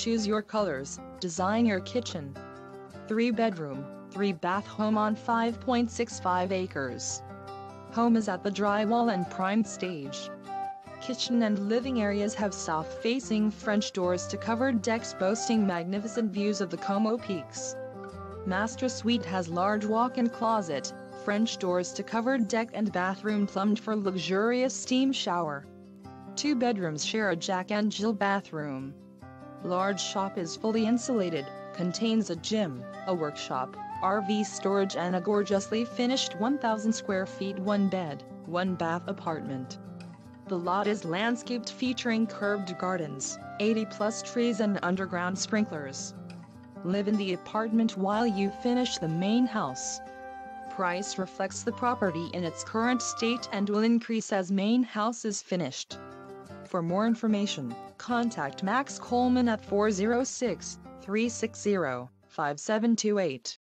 choose your colors, design your kitchen. 3 bedroom, 3 bath home on 5.65 acres. Home is at the drywall and prime stage. Kitchen and living areas have south-facing French doors to covered decks boasting magnificent views of the Como Peaks. Master suite has large walk-in closet, French doors to covered deck and bathroom plumbed for luxurious steam shower. Two bedrooms share a Jack and Jill bathroom. Large shop is fully insulated, contains a gym, a workshop, RV storage and a gorgeously finished 1,000 square feet one bed, one bath apartment. The lot is landscaped featuring curved gardens, 80 plus trees and underground sprinklers. Live in the apartment while you finish the main house. Price reflects the property in its current state and will increase as main house is finished. For more information, contact Max Coleman at 406 360 5728.